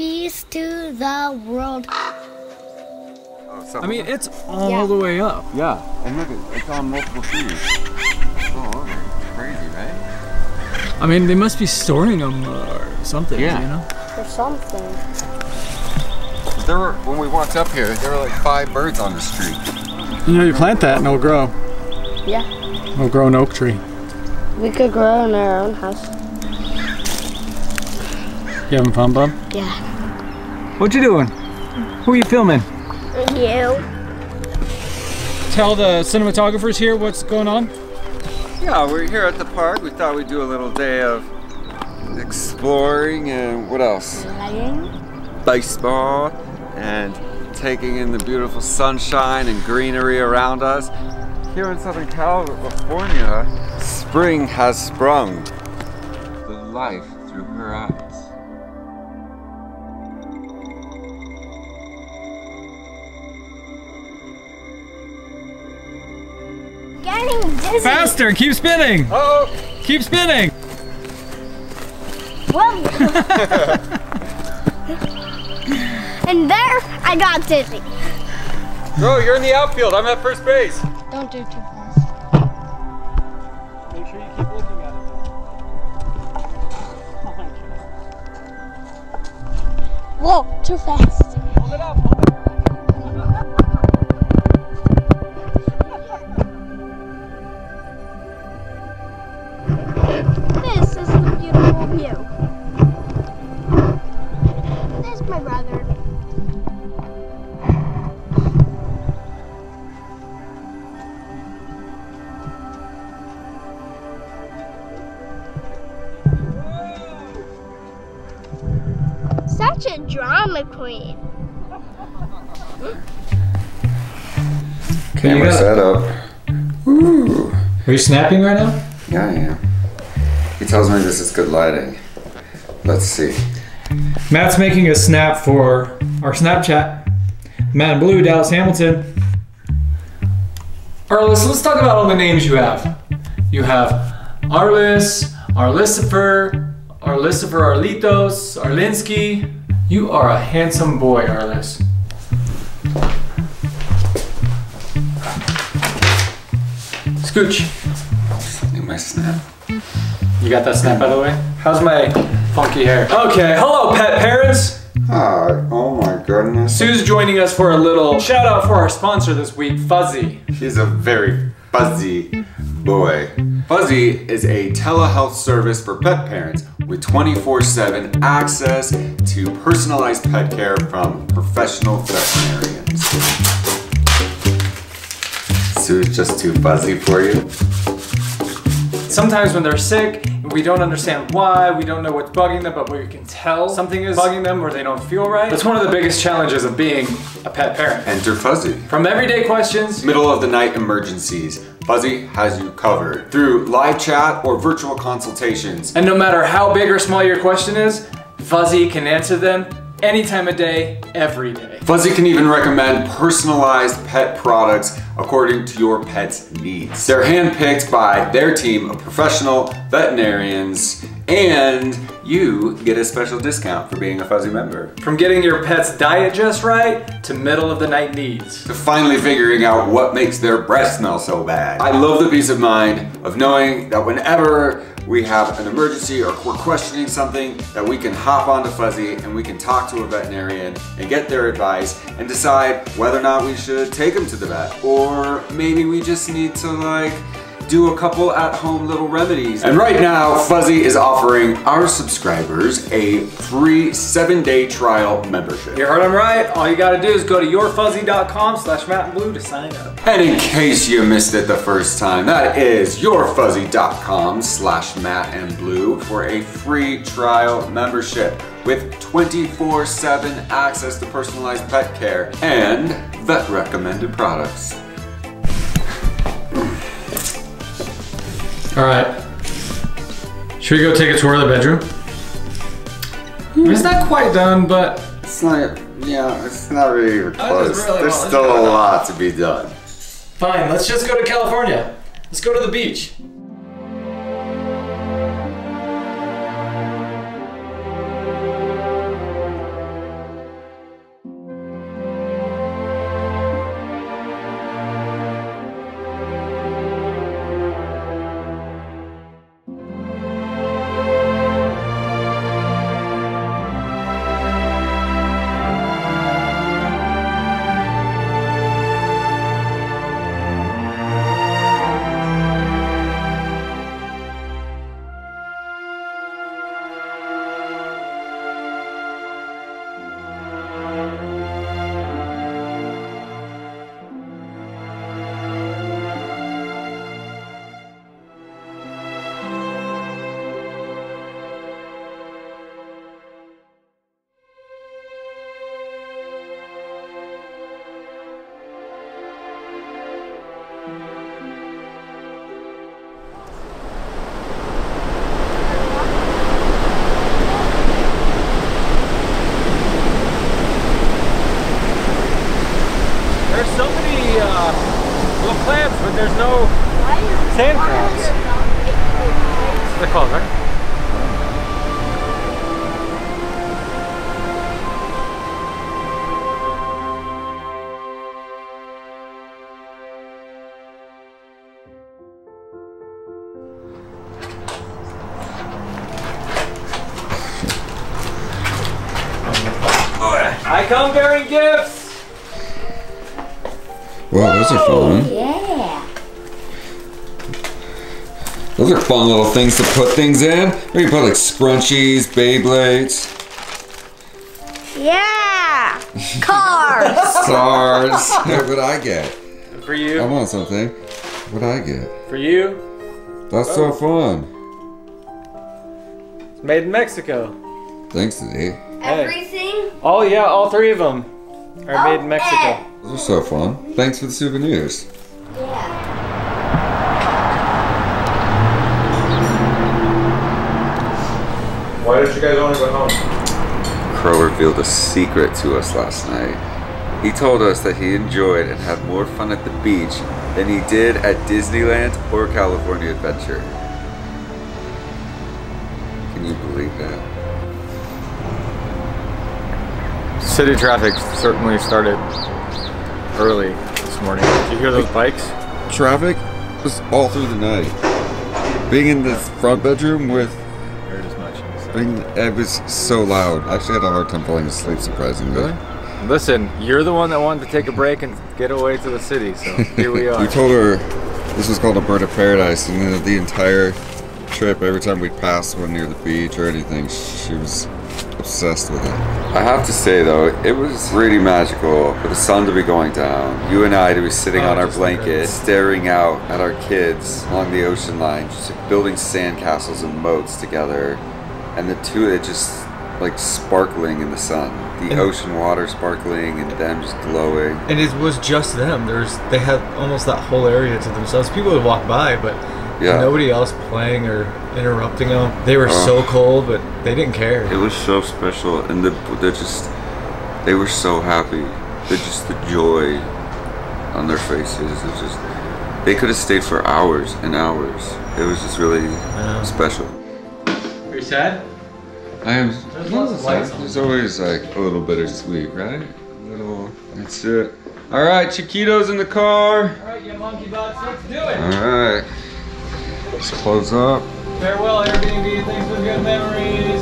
Peace to the world. Oh, I mean, it's all Yeah. the way up. Yeah, and look, it's on multiple trees. Oh, crazy, right? I mean, they must be storing them or something, Yeah. you know? Or something. There were when we walked up here, there were like five birds on the street. You know, you plant that and it'll grow. Yeah. It'll grow an oak tree. We could grow in our own house. You having fun, bub? Yeah. What you doing? Who are you filming? You. Tell the cinematographers here what's going on. Yeah, we're here at the park. We thought we'd do a little day of exploring and what else? Playing. Baseball and taking in the beautiful sunshine and greenery around us. Here in Southern California, spring has sprung. The life through her eyes. Faster! Keep spinning! Oh! Keep spinning! Well. and there, I got dizzy. Bro, you're in the outfield. I'm at first base. Don't do too fast. Make sure you keep looking at it. Oh Whoa, too fast. Hold it up, drama queen. Camera setup. Ooh. Are you snapping right now? Yeah, I am. He tells me this is good lighting. Let's see. Matt's making a snap for our Snapchat. Matt and Blue, Dallas Hamilton. Arliss, let's talk about all the names you have. You have Arliss, Arlissifer, Arlissifer Arlitos, Arlinsky. You are a handsome boy, Arliss. Scooch. Need my snap. You got that snap by the way? How's my funky hair? Okay, hello pet parents. Hi. Oh my goodness. Sue's joining us for a little shout out for our sponsor this week, Fuzzy. He's a very fuzzy boy. Fuzzy is a telehealth service for pet parents with 24 7 access to personalized pet care from professional veterinarians. Sue's just too fuzzy for you. Sometimes when they're sick, we don't understand why, we don't know what's bugging them, but we can tell something is bugging them or they don't feel right. That's one of the biggest challenges of being a pet parent. Enter Fuzzy. From everyday questions, Middle of the night emergencies. Fuzzy has you covered through live chat or virtual consultations. and no matter how big or small your question is, Fuzzy can answer them any time of day, every day. Fuzzy can even recommend personalized pet products according to your pet's needs. They're handpicked by their team of professional veterinarians, and you get a special discount for being a Fuzzy member. From getting your pet's diet just right to middle of the night needs. To finally figuring out what makes their breath smell so bad. I love the peace of mind of knowing that whenever we have an emergency or we're questioning something, that we can hop onto Fuzzy and we can talk to a veterinarian and get their advice and decide whether or not we should take them to the vet. Or maybe we just need to like do a couple at-home little remedies. And right now, Fuzzy is offering our subscribers a free seven-day trial membership. You heard him right. All you gotta do is go to yourfuzzy.com slash mattandblue to sign up. And in case you missed it the first time, that is yourfuzzy.com slash matt and blue for a free trial membership with 24-7 access to personalized pet care and vet recommended products. All right. Should we go take a tour of the bedroom? Hmm. It's not quite done, but It's not, yeah, it's not really even close. really There's well- still a lot to be done. fine. Let's just go to California. Let's go to the beach. No sand crabs. They're called, right? I come bearing gifts. Wow, those are fun. Oh, Those are fun little things to put things in. Maybe put like scrunchies, Beyblades, Yeah. Cars. stars. what I get? For you. I want something. What I get? For you. That's so oh. fun. It's made in Mexico. Thanks, today. Everything. Oh yeah, all three of them are made in oh, Mexico. Eh. Those are so fun. Thanks for the souvenirs. Yeah. Why don't you guys want to go home? Crow revealed a secret to us last night. He told us that he enjoyed and had more fun at the beach than he did at Disneyland or California Adventure. Can you believe that? City traffic certainly started early this morning. Did you hear those bikes? Traffic was all through the night. Being in the front bedroom with Heard as much. it was so loud. I actually had a hard time falling asleep, surprisingly. Listen, you're the one that wanted to take a break and get away to the city, so here we are. We told her this was called a bird of paradise, and then the entire trip, every time we passed one near the beach or anything, she was obsessed with it. I have to say though, it was really magical for the sun to be going down, you and I to be sitting Oh, on our just blanket, staring out at our kids along the ocean line, just building sandcastles and moats together, and the two it just like sparkling in the sun, the And- ocean water sparkling and them just glowing. And it was just them. There's they had almost that whole area to themselves. People would walk by, but Yeah. nobody else playing or interrupting them. They were Oh. so cold, but they didn't care. It was so special, and the they just they were so happy. They just the joy on their faces. It was just they could have stayed for hours and hours. It was just really Yeah. special. Are you sad? I am. There's lots on. There's always like a little bittersweet, right? A little. That's it. All right, Chiquitos in the car. All right, you monkey butts, let's do it. All right. Let's close up. Farewell, Airbnb. Thanks for the good memories.